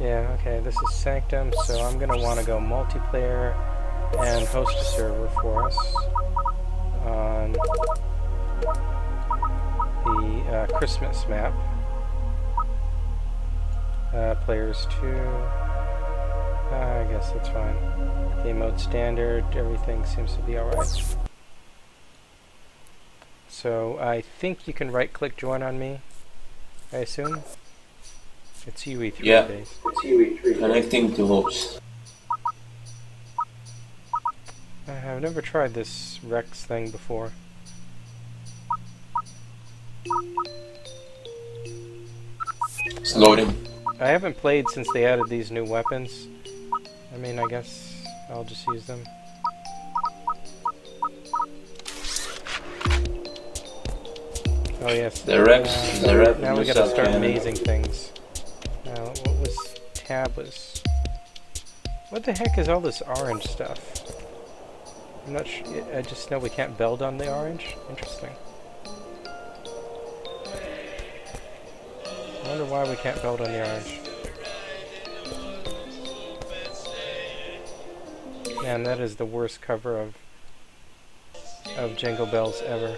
Yeah, okay, this is Sanctum, so I'm going to want to go multiplayer and host a server for us on the uh, Christmas map. Uh, players 2. Uh, I guess that's fine. Game mode standard, everything seems to be alright. So I think you can right click join on me, I assume? It's UE3 Yeah. based. Connecting to host. I've never tried this Rex thing before. It's loading. I haven't played since they added these new weapons. I mean, I guess I'll just use them. Oh yes. The Rex, uh, the Rex now we gotta start amazing things. Uh, what was tablets? What the heck is all this orange stuff? I'm not sure. I just know we can't build on the orange. Interesting. I wonder why we can't build on the orange. Man, that is the worst cover of of Jingle Bells ever.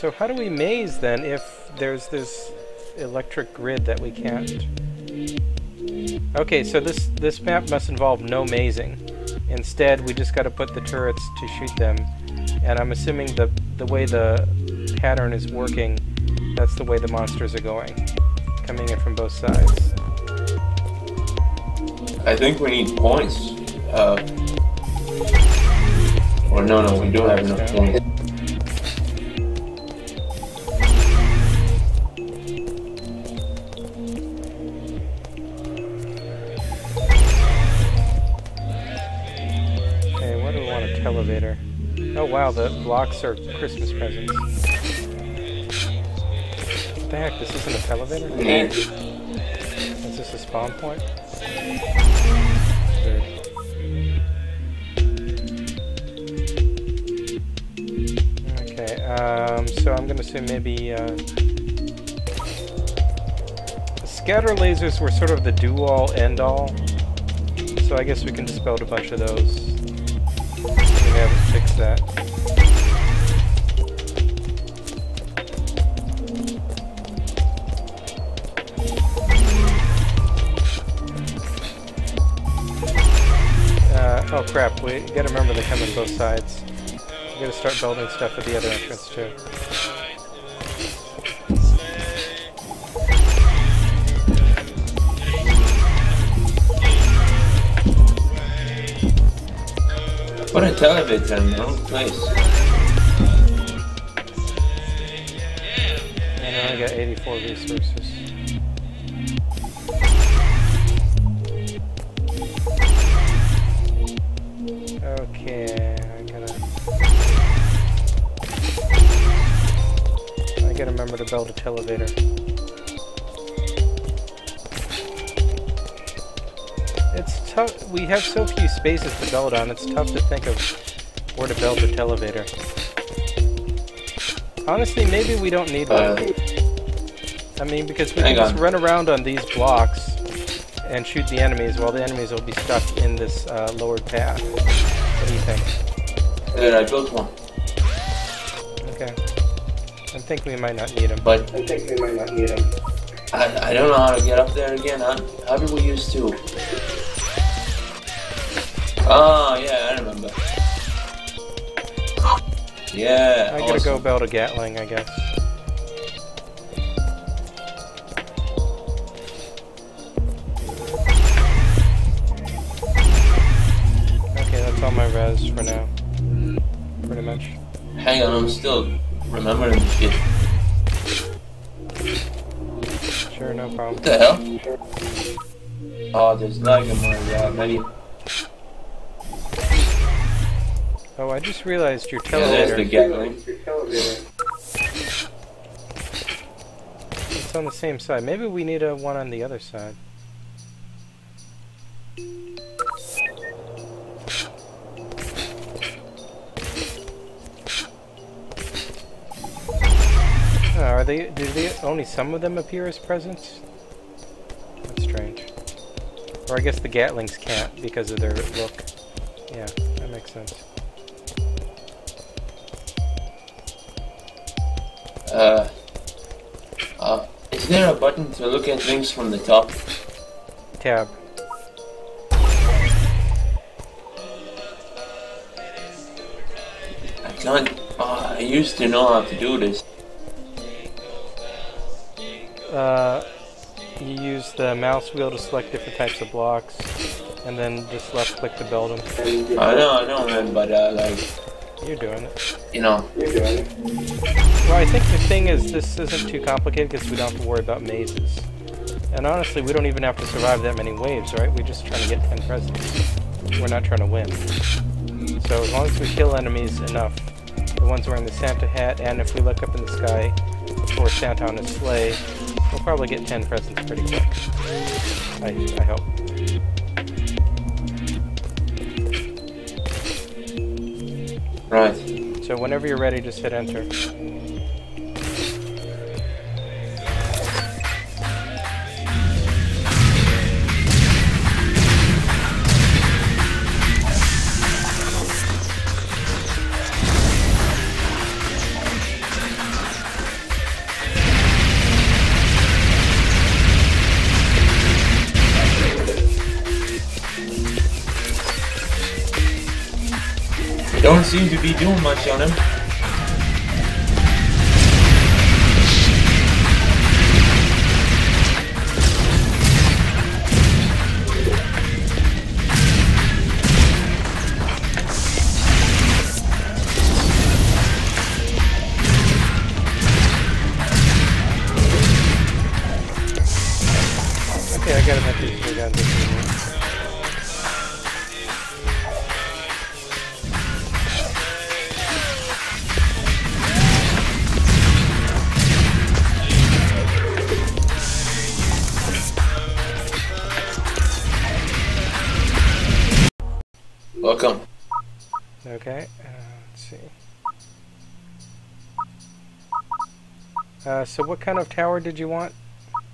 So how do we maze then if there's this electric grid that we can't? Okay, so this this map must involve no mazing. Instead, we just got to put the turrets to shoot them. And I'm assuming the the way the pattern is working, that's the way the monsters are going, coming in from both sides. I think we need points. Uh, or no, no, we do have enough points. The blocks are Christmas presents. What the heck, this isn't a elevator? Is this a spawn point? Okay, um, so I'm gonna say maybe, uh, Scatter lasers were sort of the do-all, end-all, so I guess we can dispel a bunch of those. We haven't fixed that. Crap, we gotta remember they come in both sides. We gotta start building stuff at the other entrance too. Put a televator wrong place. And I got 84 resources. Gotta remember to build a televator. It's tough, we have so few spaces to build on, it's tough to think of where to build the televator. Honestly, maybe we don't need one. Uh, I mean, because we can just on. run around on these blocks and shoot the enemies while the enemies will be stuck in this uh, lowered path. What do you think? there, I built one. Okay. I think we might not need him. But I think we might not need him. I, I don't know how to get up there again. How, how did we used to? Oh, yeah, I remember. Yeah. I gotta go awesome. build a Gatling, I guess. Okay, that's all my res for now. Pretty much. Hang on, I'm still remembering the shit. Sure, no problem. What the hell? Oh, there's lag in my menu. Oh, I just realized your Yeah, there's the televator. Gatling. Your televator. It's on the same side. Maybe we need a one on the other side. Oh, are they they do they only some of them appear as presents? That's strange. Or I guess the Gatlings can't because of their look. Yeah, that makes sense. Uh, uh, is there a button to look at things from the top? Tab. I can't. Uh, I used to know how to do this. Uh, you use the mouse wheel to select different types of blocks, and then just left click to build them. I know, I know, man, but uh, like, You're doing it. you know, You're doing it. Well, I think the thing is this isn't too complicated because we don't have to worry about mazes. And honestly, we don't even have to survive that many waves, right? We're just trying to get 10 presents. We're not trying to win. So as long as we kill enemies enough, the ones wearing the Santa hat, and if we look up in the sky for Santa on his sleigh, we'll probably get 10 presents pretty quick. I, I hope. right. So whenever you're ready, just hit enter. Seem to be doing much on him. Welcome. Okay, uh, let's see. Uh, so what kind of tower did you want?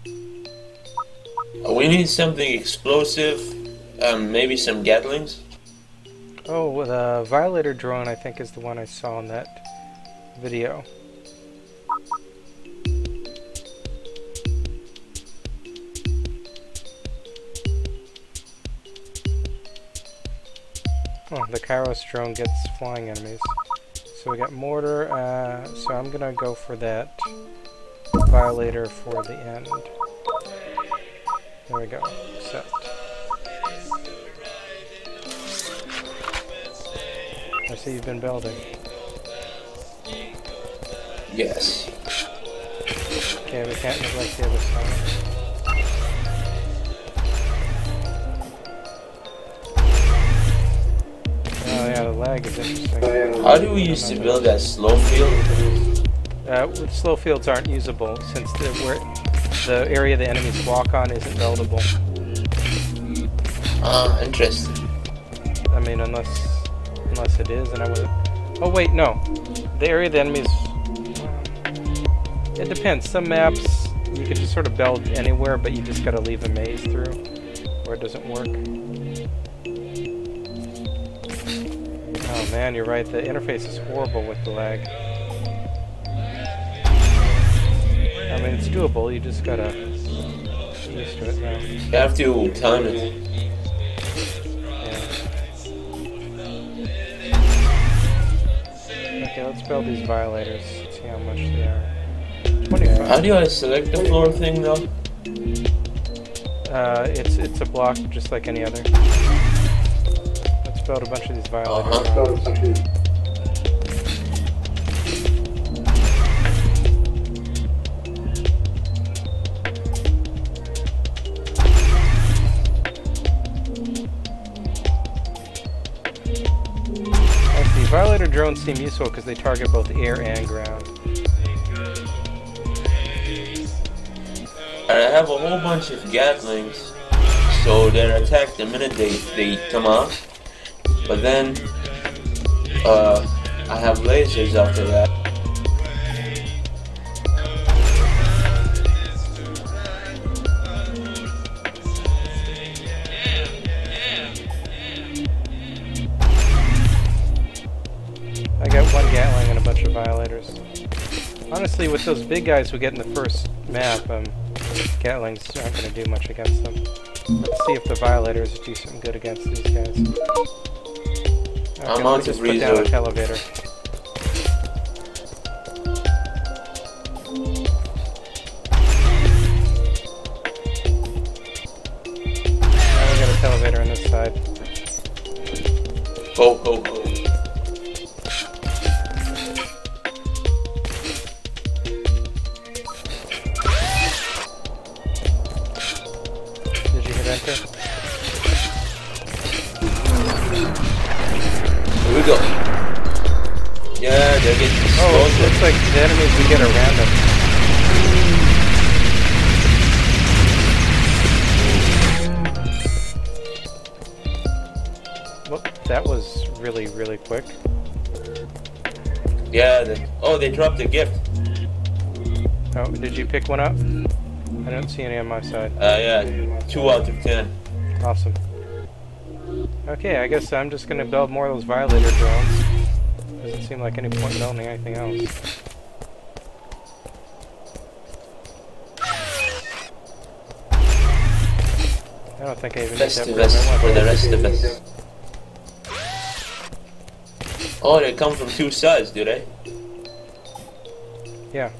Uh, we need something explosive, um, maybe some Gatlings. Oh, the Violator drone, I think, is the one I saw in that video. Oh, the Kairos drone gets flying enemies. So we got mortar, uh, so I'm gonna go for that Violator for the end. There we go, set. I see you've been building. Yes. Okay, we can't neglect the other side. Yeah, the lag is interesting. How do we used to build that slow field? Uh, slow fields aren't usable since the, where, the area the enemies walk on isn't buildable. Ah, interesting. I mean, unless unless it is, and I would. Oh wait, no. The area the enemies. It depends. Some maps you can just sort of build anywhere, but you just gotta leave a maze through, or it doesn't work. Oh man, you're right. The interface is horrible with the lag. I mean, it's doable. You just gotta get used to it now. You have to time it. Yeah. Okay, let's build these violators. See how much they are. 25. How do I select the floor thing though? Uh, it's it's a block just like any other. Build a bunch of these violators. Uh-huh. Something. Actually, violator drones seem useful because they target both air and ground. I have a whole bunch of Gatlings, so they're attacked the minute they, they come out. But then, uh, I have lasers after that. I got one Gatling and a bunch of Violators. Honestly, with those big guys we get in the first map, um, Gatlings aren't going to do much against them. Let's see if the Violators do some good against these guys. Okay, I'm on just put down an elevator. Now we got a elevator on this side. Ho, ho, ho. Did you hit enter? We go. Yeah, they're getting Oh, it looks like the enemies we get are random. Well, that was really, really quick. Yeah, they, oh, they dropped a gift. Oh, did you pick one up? I don't see any on my side. Uh, yeah, two out of ten. Awesome. Okay, I guess I'm just gonna build more of those Violator drones. Doesn't seem like any point building anything else. I don't think I even Festivus for the rest of us. Oh, they come from two sides, do they? Yeah.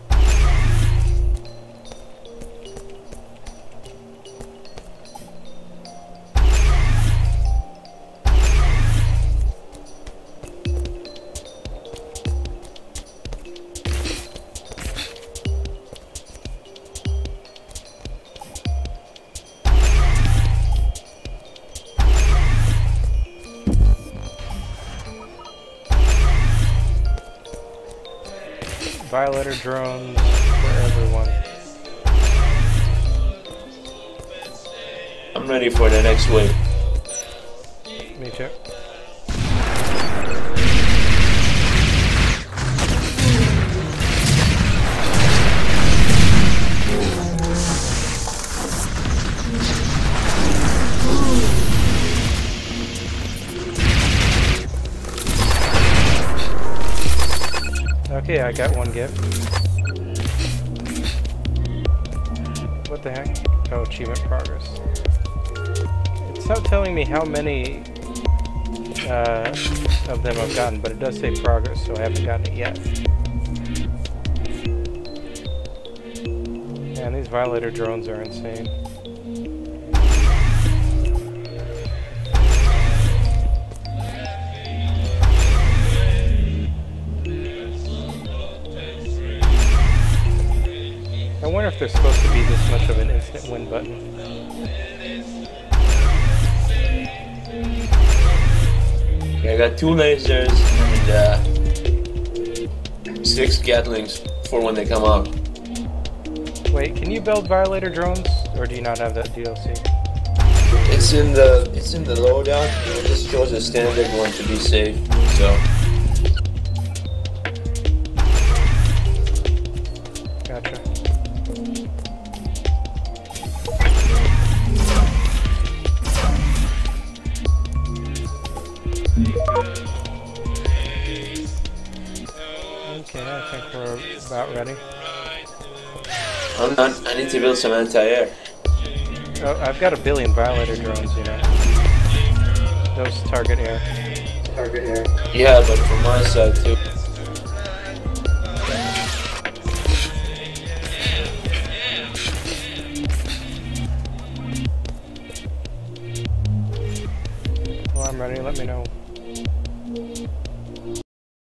Violator drones for everyone. I'm ready for the next wave. Me too. Okay, I got one gift. What the heck? Oh, achievement progress. It's not telling me how many uh, of them I've gotten, but it does say progress, so I haven't gotten it yet. Man, these Violator drones are insane. There's supposed to be this much of an instant win button. Okay, I got two lasers and uh, six Gatlings for when they come out. Wait, can you build Violator drones, or do you not have that DLC? It's in the it's in the loadout. It just shows a standard one to be safe. So I'm not. I need to build some anti-air. Oh, I've got a billion Violator drones, you know. Those target air. Target air. Yeah, but from my side too.